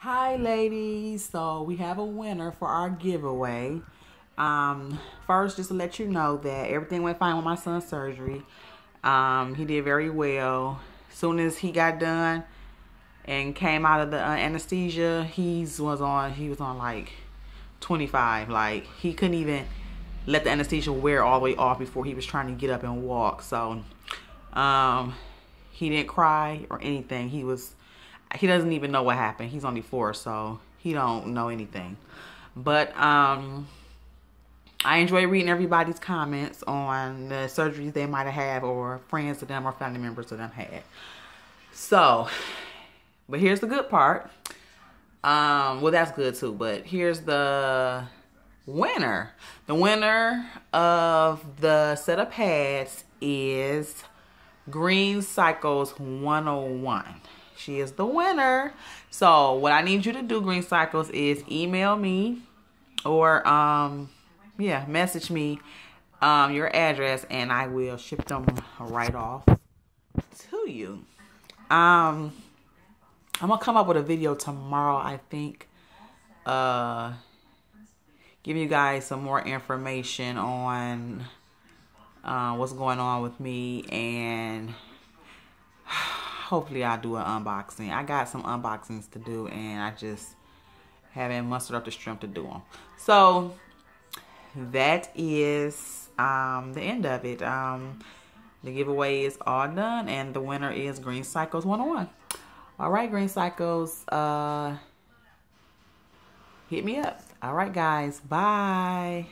Hi, ladies. So we have a winner for our giveaway. Um, first, just to let you know that everything went fine with my son's surgery. Um, he did very well. Soon as he got done and came out of the uh, anesthesia, he was on. He was on like 25. Like he couldn't even let the anesthesia wear all the way off before he was trying to get up and walk. So, um, he didn't cry or anything. He was he doesn't even know what happened. He's only four, so he don't know anything. But um, I enjoy reading everybody's comments on the surgeries they might have had or friends of them or family members of them had. So, but here's the good part. Um, well, that's good too, but here's the winner. The winner of the set of pads is Green Cycles 101. She is the winner. So what I need you to do, Green Cycles, is email me or um yeah, message me um your address and I will ship them right off to you. Um I'm gonna come up with a video tomorrow, I think. Uh give you guys some more information on uh, what's going on with me and hopefully I'll do an unboxing. I got some unboxings to do and I just haven't mustered up the strength to do them. So that is um, the end of it. Um, the giveaway is all done and the winner is Green Cycles 101. All right, Green Cycles, uh, hit me up. All right, guys. Bye.